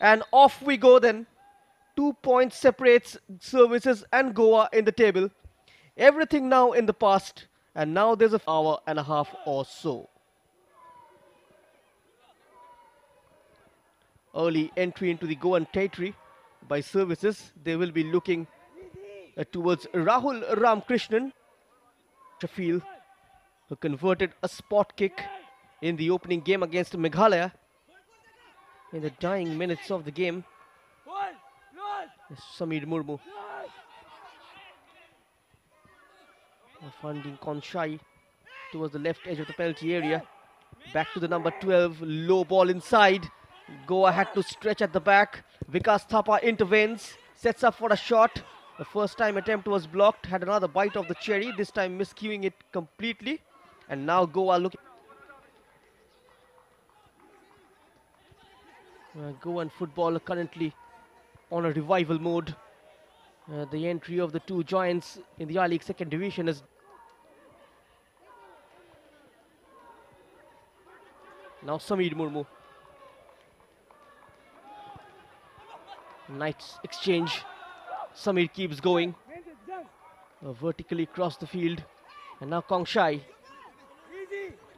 And off we go then. Two points separates services and Goa in the table. Everything now in the past. And now there's a hour and a half or so. Early entry into the Goan territory by services. They will be looking uh, towards Rahul Ramkrishnan. Shafil, who converted a spot kick in the opening game against Meghalaya in the dying minutes of the game. Samir Murmu. Finding Konshai towards the left edge of the penalty area. Back to the number 12, low ball inside. Goa had to stretch at the back. Vikas Thapa intervenes, sets up for a shot. The first time attempt was blocked, had another bite of the cherry, this time miscuing it completely. And now Goa looking. Uh, Goan football currently on a revival mode. Uh, the entry of the two giants in the I-League second division is now Samir Murmu. Nice exchange. Samir keeps going. Uh, vertically across the field. And now Kongshai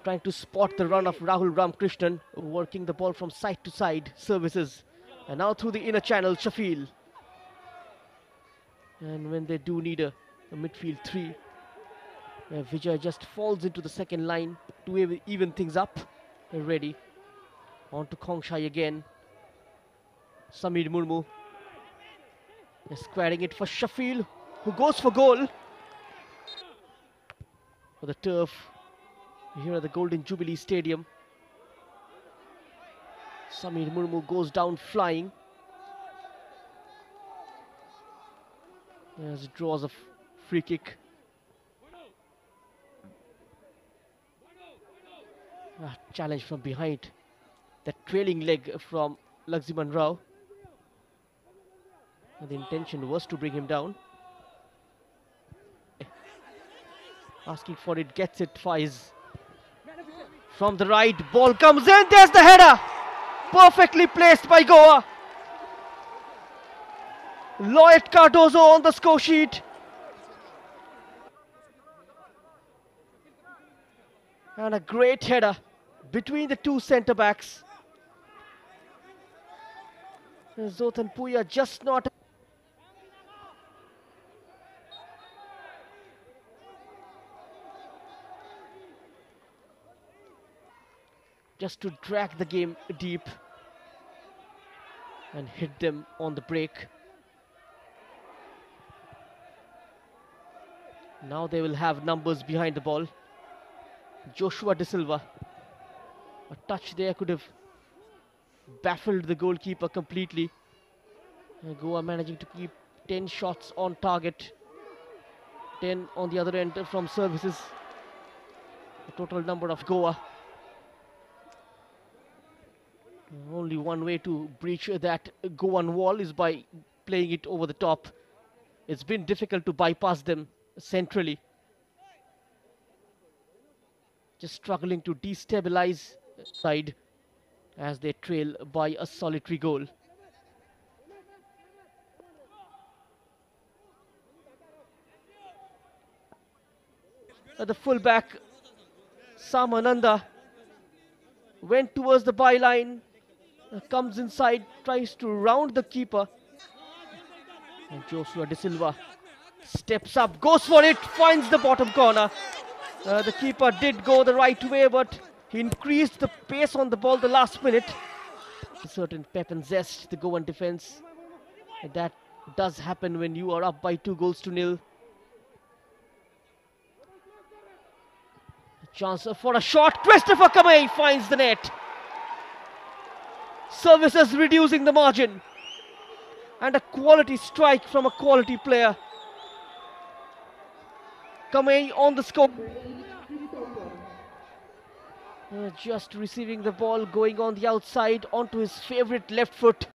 trying to spot the run of Rahul Ramkrishnan, working the ball from side to side, services. And now through the inner channel, Shafil. And when they do need a, a midfield three, uh, Vijay just falls into the second line to even things up. They're ready. On to Kongshai again. Samir Murmu squaring it for Shafil, who goes for goal. For the turf here at the Golden Jubilee Stadium. Samir Murmu goes down flying. As it draws a free kick. Challenge from behind. The trailing leg from Laximan Rao. The intention was to bring him down. Asking for it, gets it, Faiz. From the right, ball comes in, there's the header! Perfectly placed by Goa. Lloyd Cardozo on the score sheet. And a great header between the two centre backs. Zotan Puya just not just to drag the game deep and hit them on the break. Now they will have numbers behind the ball. Joshua De Silva. A touch there could have baffled the goalkeeper completely. Goa managing to keep 10 shots on target. 10 on the other end from services. The total number of Goa. Only one way to breach that Goan wall is by playing it over the top. It's been difficult to bypass them centrally. Just struggling to destabilize side as they trail by a solitary goal. Uh, the fullback Samananda went towards the byline comes inside, tries to round the keeper. And Joshua De Silva steps up, goes for it, finds the bottom corner. Uh, the keeper did go the right way, but he increased the pace on the ball the last minute. A certain pep and zest, the Goan defense. And that does happen when you are up by two goals to nil. A chance for a shot. Christopher Kamei finds the net. Services reducing the margin. And a quality strike from a quality player. Kamei on the scope. Uh, just receiving the ball, going on the outside onto his favorite left foot.